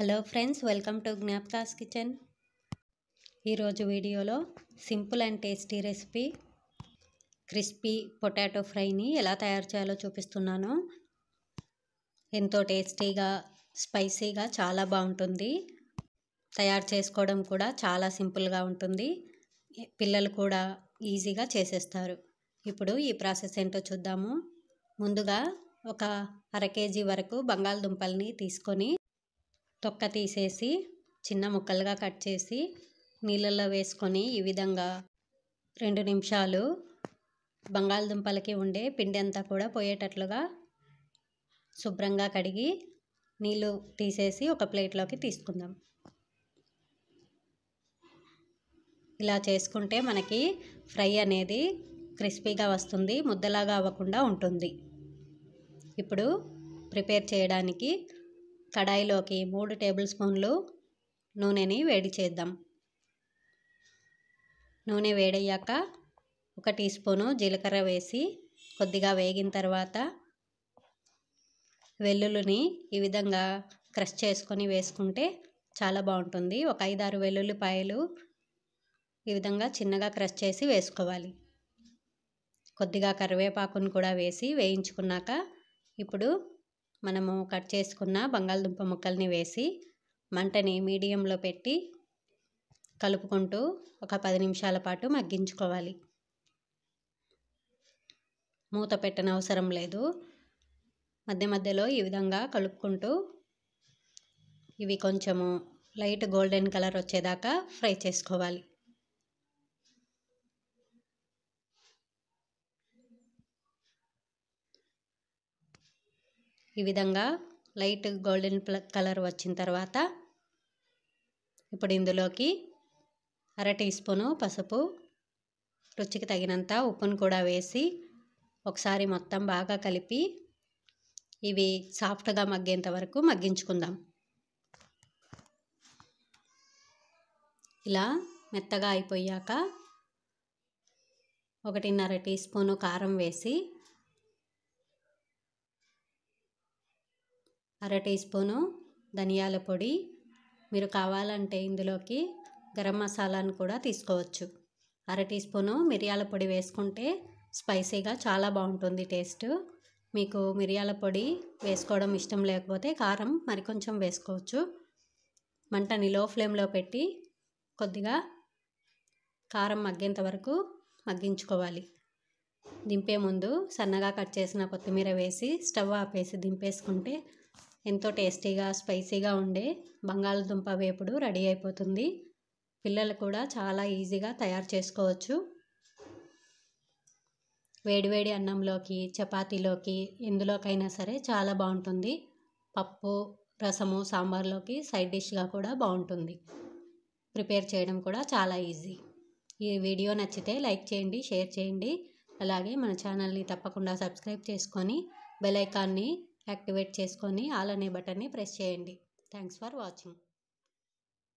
Hello friends welcome to జ్ఞాపకాస్ kitchen. ఈరోజు వీడియోలో simple and tasty recipe crispy potato ఫ్రైని ఎలా తయారు చేయాలో చూపిస్తున్నాను. ఎంతో టేస్టీగా స్పైసీగా చాలా బాగుంటుంది. తయారు చేసుకోవడం కూడా చాలా సింపుల్గా ఉంటుంది. పిల్లలు కూడా ఈజీగా చేసేస్తారు. ఇప్పుడు ఈ ప్రాసెస్ ఏంటో చూద్దాము. ముందుగా ఒక అర కేజీ వరకు బంగాళదుంపల్ని తీసుకొని తొక్క తీసేసి చిన్న ముక్కలుగా కట్ చేసి నీళ్ళల్లో వేసుకొని ఈ విధంగా రెండు నిమిషాలు బంగాళదుంపలకి ఉండే పిండి అంతా కూడా పోయేటట్లుగా శుభ్రంగా కడిగి నీళ్ళు తీసేసి ఒక ప్లేట్లోకి తీసుకుందాం. ఇలా చేసుకుంటే మనకి ఫ్రై అనేది క్రిస్పీగా వస్తుంది ముద్దలాగా అవ్వకుండా ఉంటుంది. ఇప్పుడు ప్రిపేర్ చేయడానికి కడాయిలోకి మూడు టేబుల్ స్పూన్లు నూనెని వేడి చేద్దాం. నూనె వేడయ్యాక ఒక టీ స్పూను జీలకర్ర వేసి కొద్దిగా వేగిన తర్వాత వెల్లుల్లిని ఈ విధంగా క్రష్ చేసుకొని వేసుకుంటే చాలా బాగుంటుంది. ఒక ఐదారు వెల్లుల్లిపాయలు ఈ విధంగా చిన్నగా క్రష్ చేసి వేసుకోవాలి. కొద్దిగా కరివేపాకును కూడా వేసి వేయించుకున్నాక ఇప్పుడు మనము కట్ చేసుకున్న బంగాళదుంప ముక్కల్ని వేసి మంటని మీడియంలో పెట్టి కలుపుకుంటూ ఒక పది నిమిషాల పాటు మగ్గించుకోవాలి. మూత పెట్టనవసరం లేదు. మధ్య మధ్యలో ఈ విధంగా కలుపుకుంటూ ఇవి కొంచెము లైట్ గోల్డెన్ కలర్ వచ్చేదాకా ఫ్రై చేసుకోవాలి. ఈ విధంగా లైట్ గోల్డెన్ కలర్ వచ్చిన తర్వాత ఇప్పుడు ఇందులోకి అర టీ స్పూను పసుపు రుచికి తగినంత ఉప్పును కూడా వేసి ఒకసారి మొత్తం బాగా కలిపి ఇవి సాఫ్ట్గా మగ్గేంత వరకు మగ్గించుకుందాం. ఇలా మెత్తగా అయిపోయాక ఒకటిన్నర టీ స్పూను కారం వేసి అర టీ స్పూను ధనియాల పొడి. మీరు కావాలంటే ఇందులోకి గరం మసాలాను కూడా తీసుకోవచ్చు. అర టీ స్పూను మిరియాల పొడి వేసుకుంటే స్పైసీగా చాలా బాగుంటుంది టేస్ట్. మీకు మిరియాల పొడి వేసుకోవడం ఇష్టం లేకపోతే కారం మరికొంచెం వేసుకోవచ్చు. మంటని లో ఫ్లేమ్లో పెట్టి కొద్దిగా కారం మగ్గేంత వరకు మగ్గించుకోవాలి. దింపే ముందు సన్నగా కట్ చేసిన కొత్తిమీర వేసి స్టవ్ ఆపేసి దింపేసుకుంటే ఎంతో టేస్టీగా స్పైసీగా ఉండే బంగాళదుంప వేపుడు రెడీ అయిపోతుంది. పిల్లలు కూడా చాలా ఈజీగా తయారు చేసుకోవచ్చు. వేడివేడి అన్నంలోకి చపాతీలోకి ఎందులోకైనా సరే చాలా బాగుంటుంది. పప్పు రసము సాంబార్లోకి సైడ్ డిష్గా కూడా బాగుంటుంది. ప్రిపేర్ చేయడం కూడా చాలా ఈజీ. ఈ వీడియో నచ్చితే లైక్ చేయండి షేర్ చేయండి. అలాగే మన ఛానల్ని తప్పకుండా సబ్స్క్రైబ్ చేసుకొని బెల్ ఐకాన్ని యాక్టివేట్ చేసుకొని ఆల్ అనే బటన్ని ప్రెస్ చేయండి. Thanks for watching.